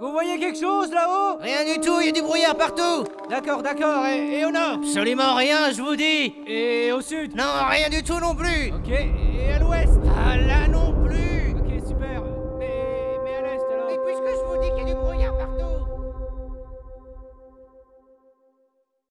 Vous voyez quelque chose là-haut? Rien du tout, il y a du brouillard partout D'accord, d'accord. Et, au nord? Absolument rien, je vous dis Et au sud? Non, rien du tout non plus Ok. Et